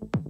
Thank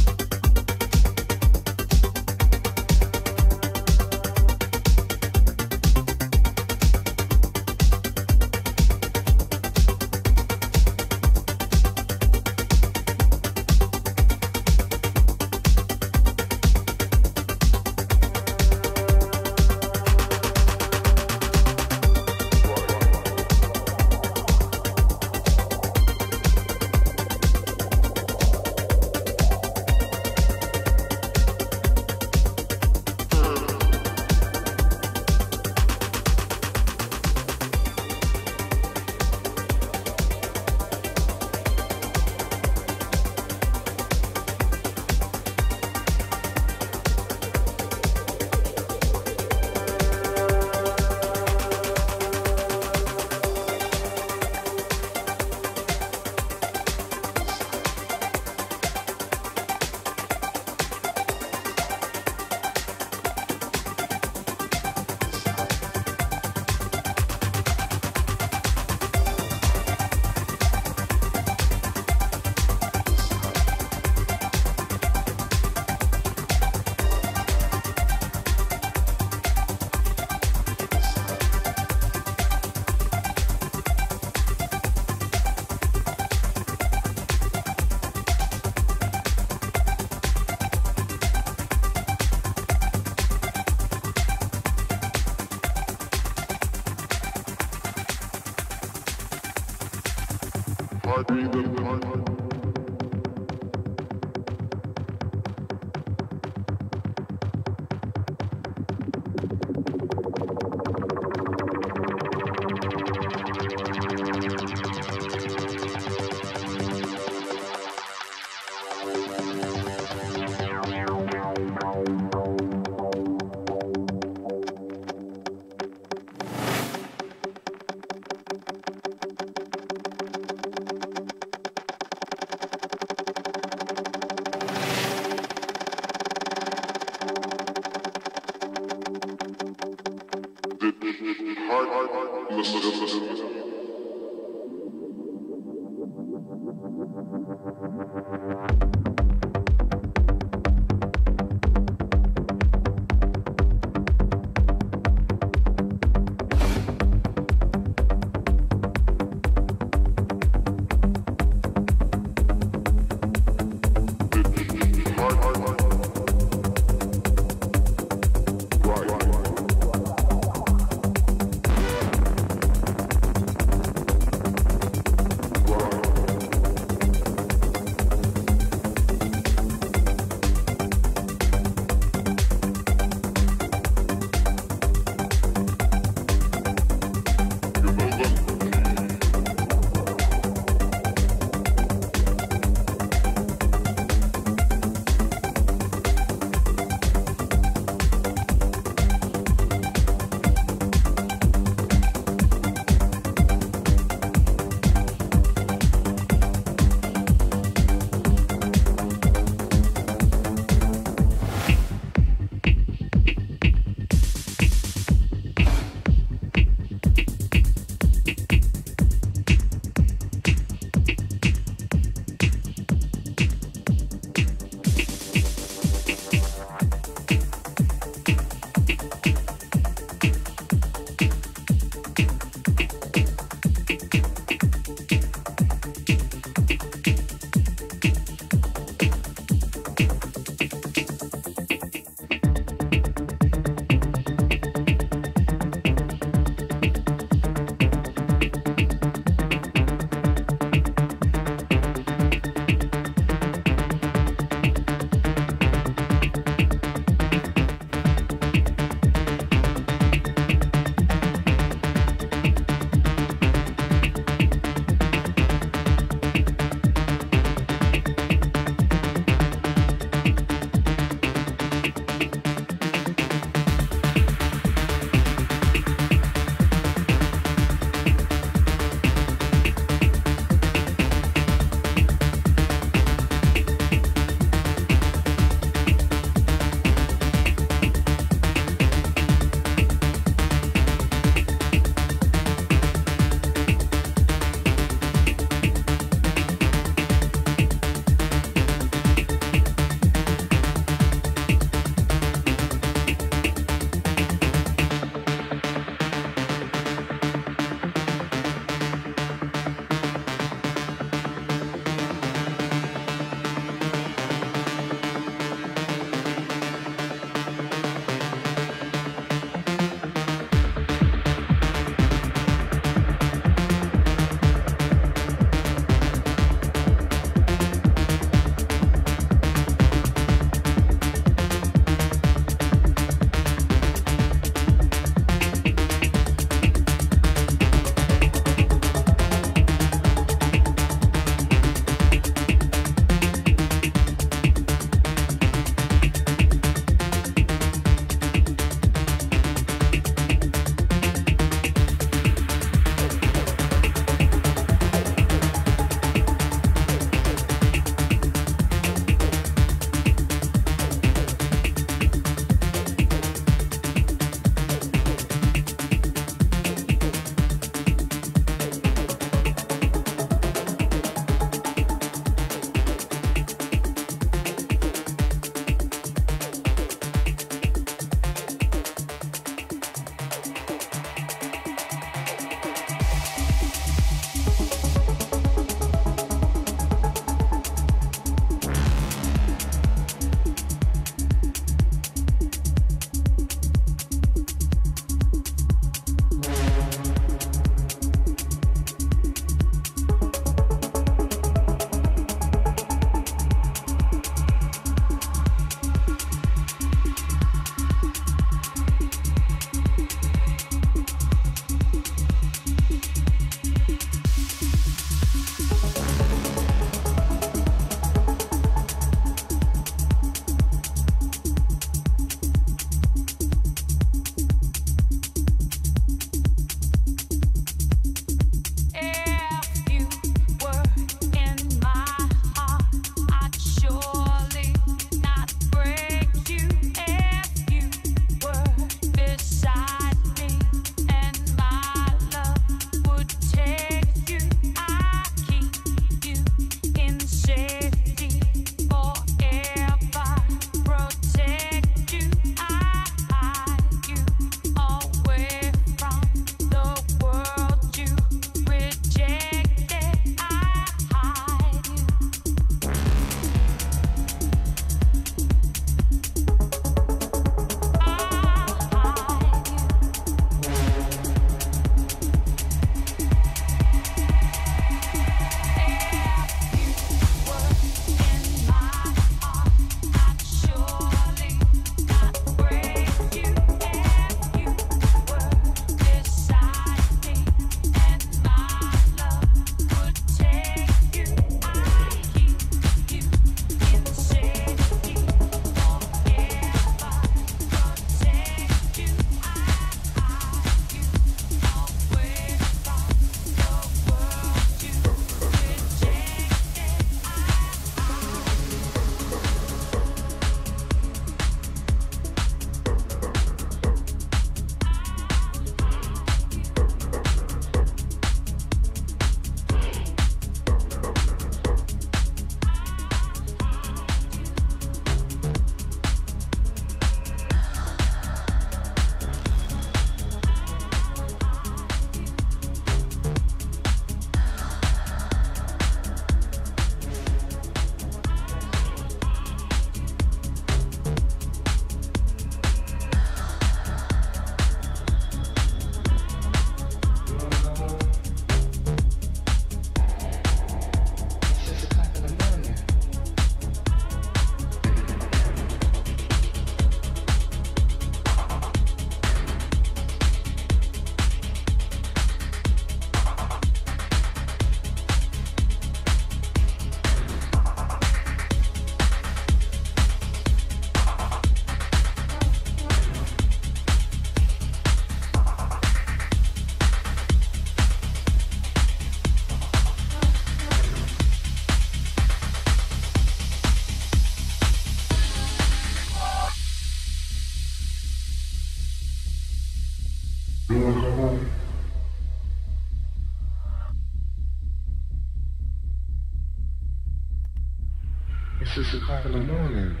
It's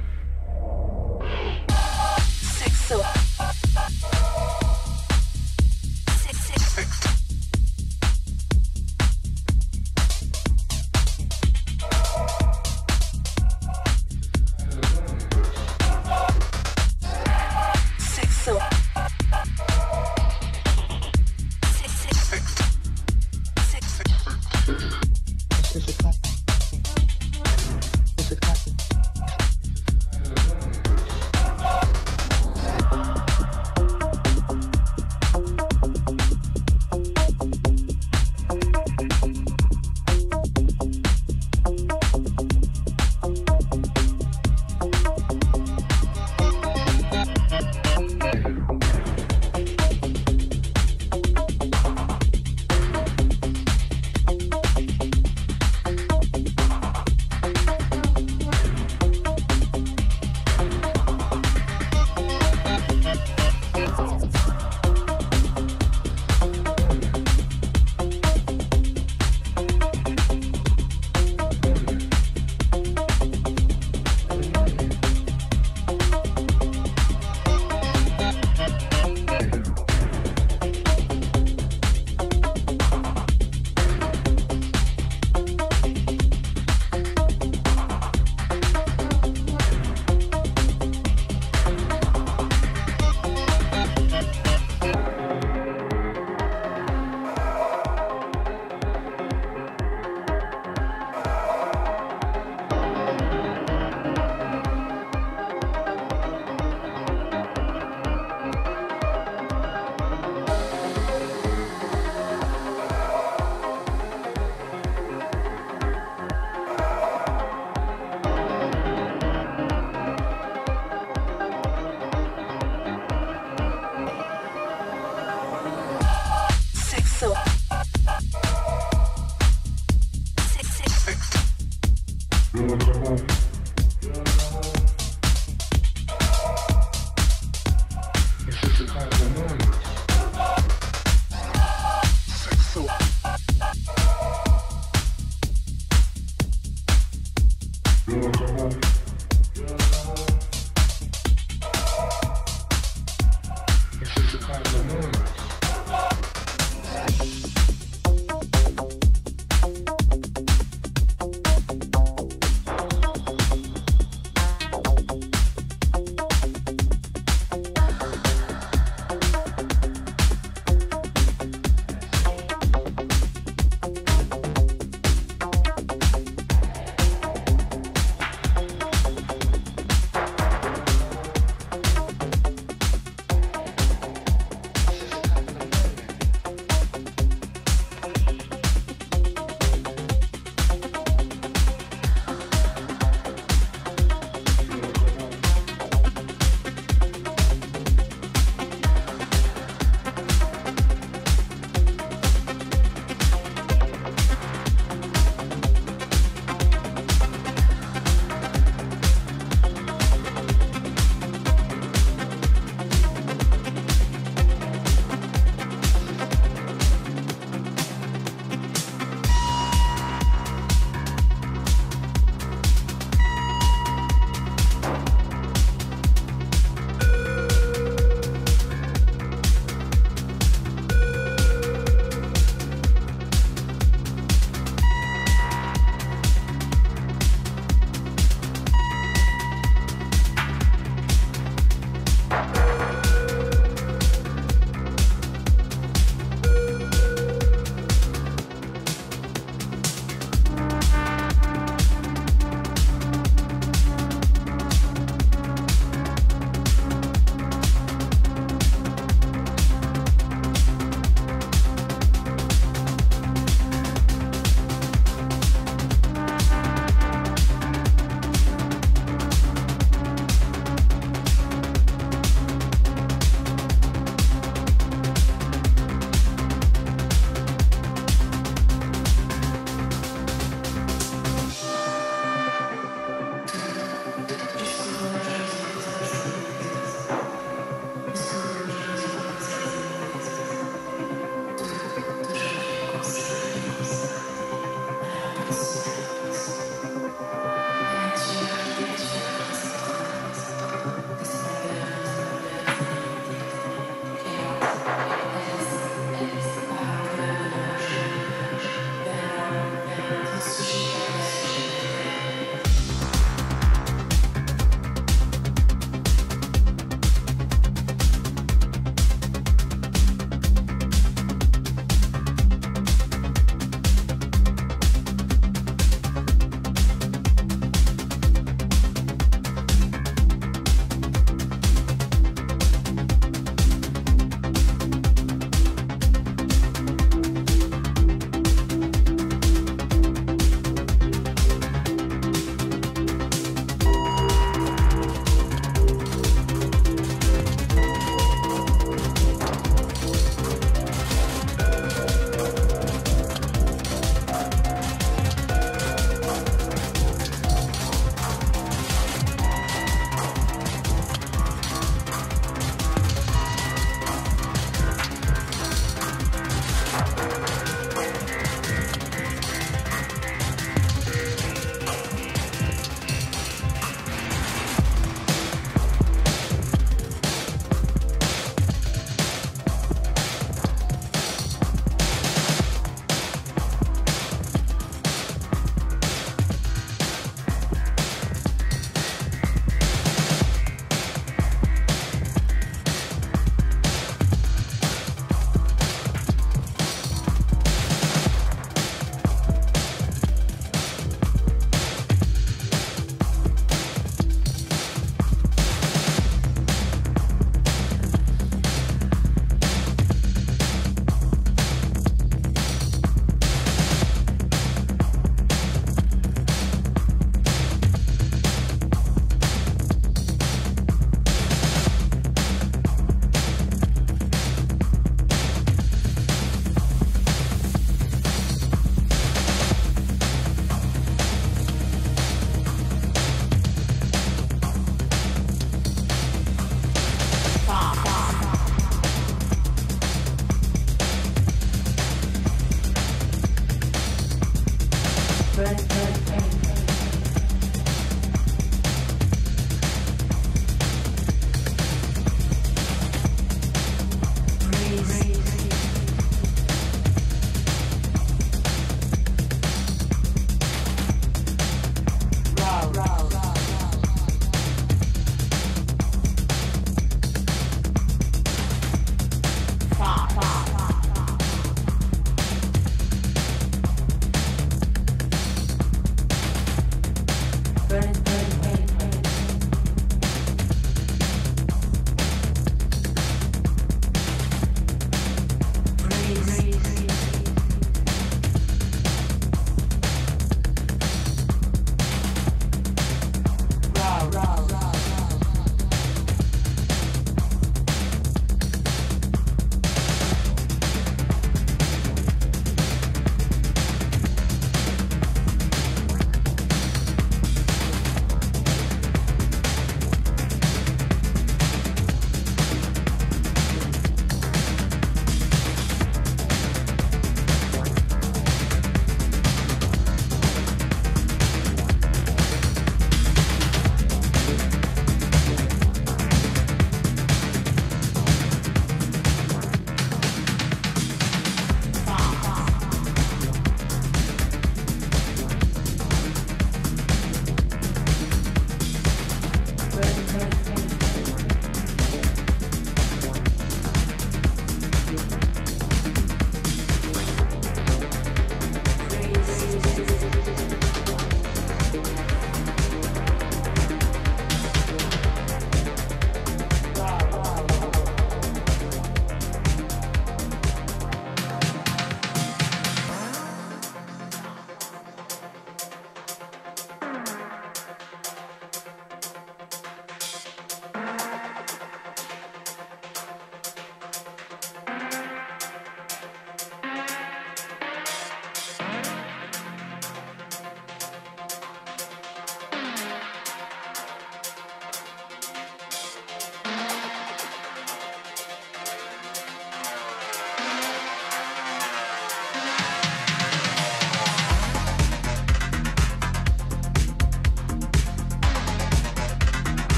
breath, breath, breath.